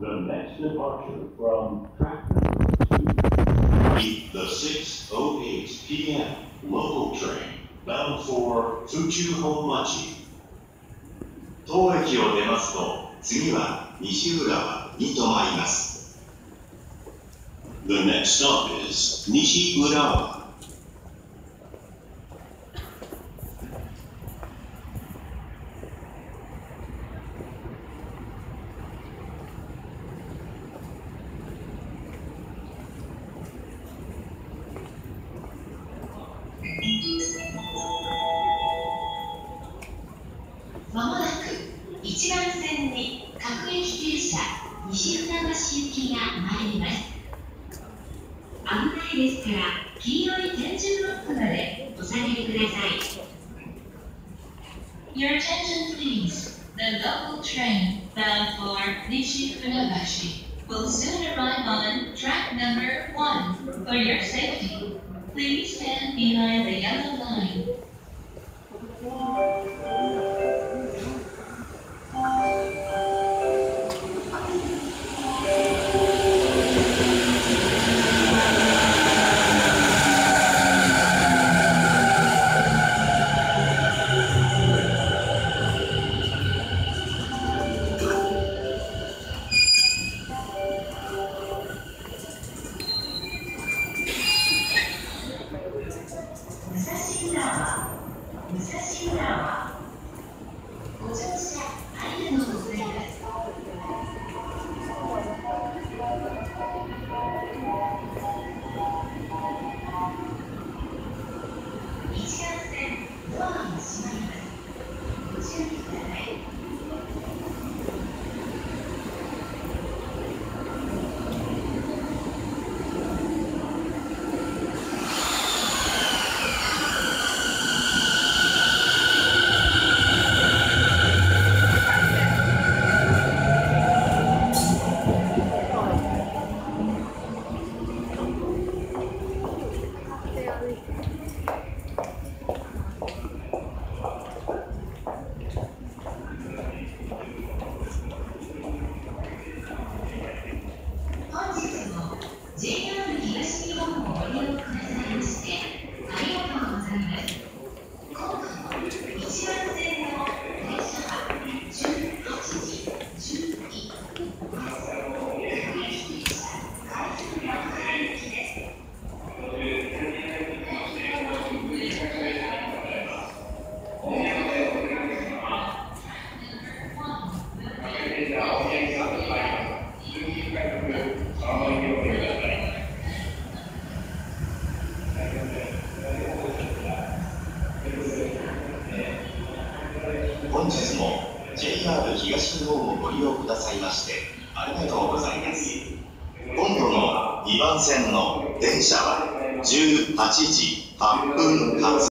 The next departure from track number two. The 6:08 p.m. local train bound for Fuchu-Honmachi. 当駅を出ますと、次は西浦和に停まります。The next stop is Nishi-Urawa. ま西船橋行きが参ります危ないですから黄色い点字ブロックまでお下がりください Your attention please The local train bound for Nishi Funabashi will soon arrive on track number one for your safety Please stand behind the yellow line 蔵浦和武蔵浦和ご乗車ありがとうございます一番線ドアが閉まりますご注意ください本日も JR 東日本をご利用くださいましてありがとうございます今回も一番線の電車は18時12分駅停車海浜幕張行きです本日も JR 東日本をご利用くださいましてありがとうございます。今度の2番線の電車は18時8分発